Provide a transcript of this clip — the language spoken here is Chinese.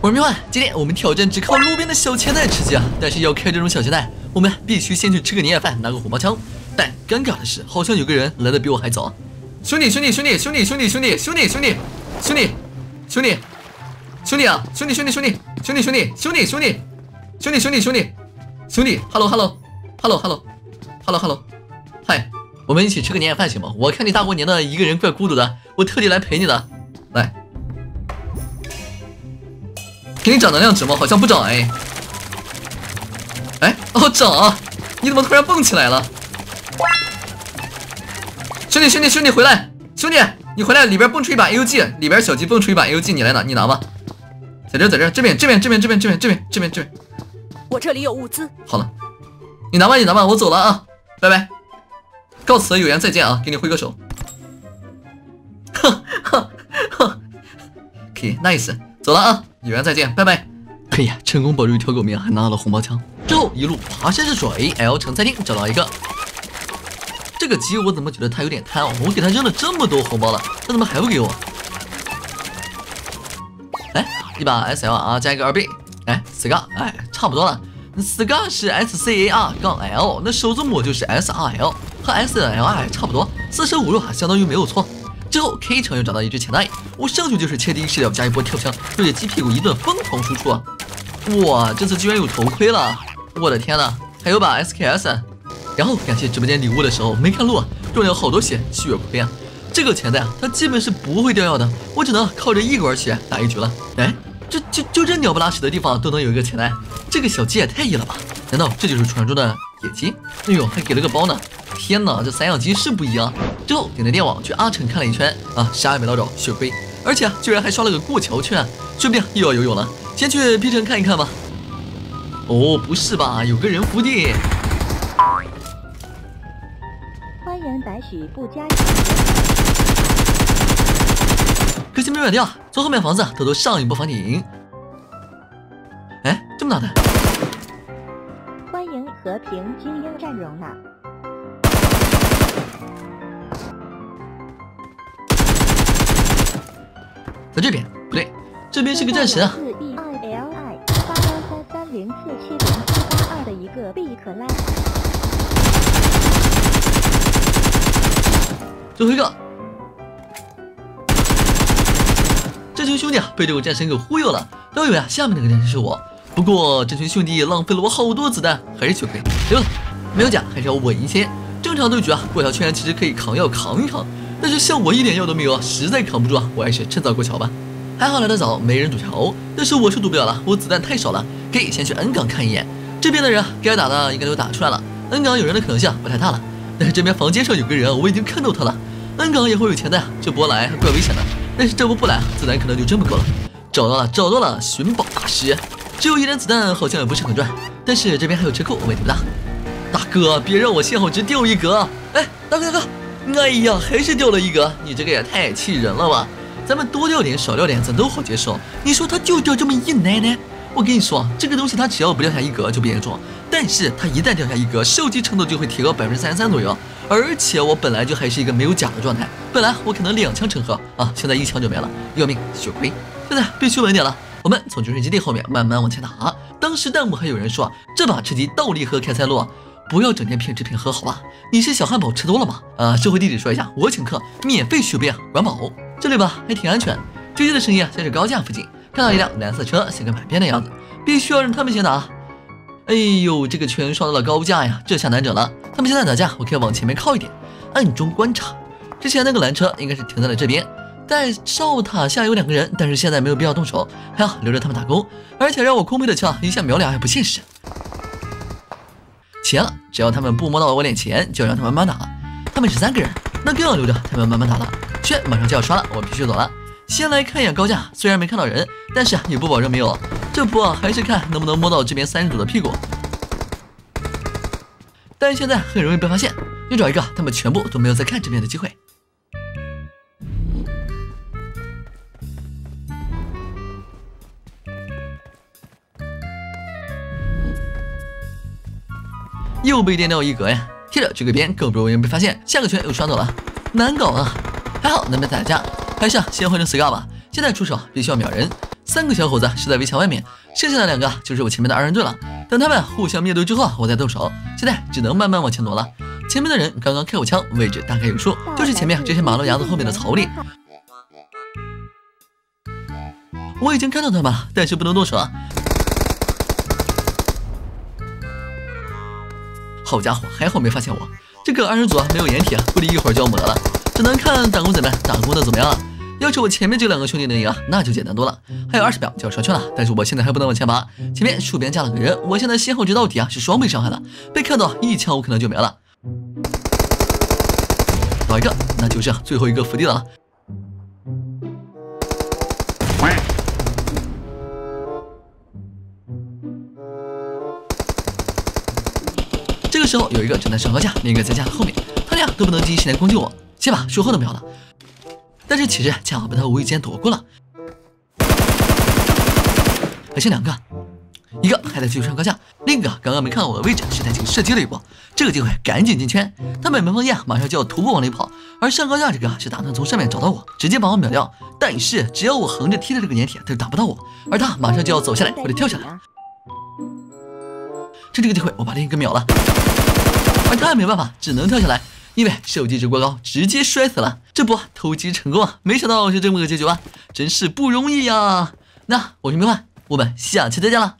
我是明幻，今天我们挑战只靠路边的小钱袋吃鸡啊！但是要开这种小钱袋，我们必须先去吃个年夜饭，拿个红包枪。但尴尬的是，好像有个人来的比我还早。兄弟，兄弟，兄弟，兄弟，兄弟，兄弟，兄弟，兄弟，兄弟，兄弟，兄弟啊！兄弟，兄弟，兄弟，兄弟，兄弟，兄弟，兄弟，兄弟，兄弟，兄弟，兄弟，Hello，Hello，Hello，Hello，Hello，Hello，嗨，我们一起吃个年夜饭行吗？我看你大过年的一个人怪孤独的，我特地来陪你的，来。给你涨能量值吗？好像不涨哎。哎，哦涨啊！你怎么突然蹦起来了？兄弟兄弟兄弟回来！兄弟你回来，里边蹦出一把 AUG，里边小鸡蹦出一把 AUG，你来拿，你拿吧。在这在这这边这边这边这边这边这边这边这边。我这里有物资。好了，你拿吧你拿吧，我走了啊，拜拜，告辞有缘再见啊，给你挥个手。哼 哼哼，可以 nice，走了啊。有缘再见，拜拜。可以，成功保住一条狗命，还拿了红包枪。之后一路爬山涉水，L 城餐厅找到一个。这个鸡我怎么觉得它有点贪哦？我给它扔了这么多红包了，它怎么还不给我？哎，一把 SLR 加一个二倍，哎，Scar，哎，差不多了。Scar 是 SCAR 杠 L，那手字母就是 SRL，和 SLR 差不多，四舍五入哈，相当于没有错。之后 K 城又找到一只钱袋，我上去就是切第一视角加一波跳枪，对着鸡屁股一顿疯狂输出。哇，这次居然有头盔了！我的天呐，还有把 SKS。然后感谢直播间礼物的时候没看路，中了好多血血亏啊！这个钱袋啊，它基本是不会掉药的，我只能靠着一管血打一局了。哎，这就就这鸟不拉屎的地方都能有一个钱袋，这个小鸡也太野了吧？难道这就是传说中的野鸡？哎呦，还给了个包呢！天哪，这散养鸡是不一样。之后点着电网去阿城看了一圈啊，啥也没捞着，血亏，而且啊居然还刷了个过桥券，说不定又要游泳了。先去 P 城看一看吧。哦，不是吧，有个人伏地。欢迎白许不加。可惜没秒掉，从后面房子偷偷上一波房顶。哎，这么大的。欢迎和平精英战荣啊。在这边不对，这边是个战神啊。四 E I L I 八幺三三零四七零七八二的一个 B 可拉。最后一个，这群兄弟啊被这个战神给忽悠了，都以为啊下面那个战神是我。不过这群兄弟浪费了我好多子弹，还是血亏。丢了，没有甲还是要稳一些。正常对局啊，过桥圈其实可以扛药扛一扛。但是像我一点药都没有啊，实在扛不住啊！我还是趁早过桥吧。还好来得早，没人堵桥。但是我是堵不了了，我子弹太少了。可以先去 N 港看一眼，这边的人该打的应该都打出来了。N 港有人的可能性不太大了。但是这边房间上有个人，我已经看到他了。N 港也会有钱的呀，这波来怪危险的。但是这波不来，子弹可能就真不够了。找到了，找到了，寻宝大师。只有一点子弹，好像也不是很赚。但是这边还有车库，问题不大。大哥，别让我信号值掉一格！哎，大哥大哥。哎呀，还是掉了一格，你这个也太气人了吧！咱们多掉点少掉点，咱都好接受。你说他就掉这么一奶奶，我跟你说，这个东西它只要不掉下一格就不严重，但是它一旦掉下一格，受击程度就会提高百分之三十三左右。而且我本来就还是一个没有甲的状态，本来我可能两枪成盒啊，现在一枪就没了，要命血亏！现在必须稳点了，我们从军事基地后面慢慢往前打。当时弹幕还有人说，这把吃鸡倒立喝开塞露。不要整天骗吃骗喝，好吧？你是小汉堡吃多了吗？啊，社会地址说一下，我请客，免费续杯，管饱。这里吧，还挺安全。追击的声音啊，像是高架附近看到一辆蓝色车，像个买边的样子，必须要让他们先打。哎呦，这个圈刷到了高架呀，这下难整了。他们现在打架，我可以往前面靠一点，暗中观察。之前那个蓝车应该是停在了这边，在哨塔下有两个人，但是现在没有必要动手，还要留着他们打工。而且让我空配的枪一下秒俩也不现实。行，只要他们不摸到我脸前，就让他们慢慢打。他们是三个人，那更要留着他们慢慢打了。圈马上就要刷了，我必须走了。先来看一眼高架，虽然没看到人，但是也不保证没有。这波还是看能不能摸到这边三人组的屁股。但现在很容易被发现，又找一个他们全部都没有在看这边的机会。又被电掉一格呀！贴着这个边更不容易被发现，下个圈又刷走了，难搞啊！还好能被打架，还是先换成 scar 吧。现在出手必须要秒人三个小伙子是在围墙外面，剩下的两个就是我前面的二人队了。等他们互相灭队之后，我再动手。现在只能慢慢往前挪了。前面的人刚刚开过枪，位置大概有数，就是前面这些马路牙子后面的草里。我已经看到他们了，但是不能动手啊！好家伙，还好没发现我。这个二人组啊，没有掩体啊，估计一会儿就要没了。只能看打工仔们打工的怎么样了。要是我前面这两个兄弟能赢啊，那就简单多了。还有二十秒就要刷圈了，但是我现在还不能往前爬。前面树边架了个人，我现在先后值到底啊，是双倍伤害的。被看到一枪，我可能就没了。倒一个，那就是最后一个伏地了。时候有一个正在上高架，另一个在架的后面，他俩都不能第一时间攻击我，先把树后的秒了。但是其实恰好被他无意间躲过了，还剩两个，一个还在继续上高架，另一个刚刚没看到我的位置，是在进射击了一波。这个机会赶紧进圈，他们没放眼，马上就要徒步往里跑。而上高架这个是打算从上面找到我，直接把我秒掉。但是只要我横着踢着这个粘铁，他就打不到我。而他马上就要走下来或者跳下来，趁这个机会我把另一个秒了，而他也没办法，只能跳下来。因为手机值过高，直接摔死了。这不偷鸡成功啊！没想到就这么个结局啊，真是不容易呀。那我是明幻，我们下期再见了。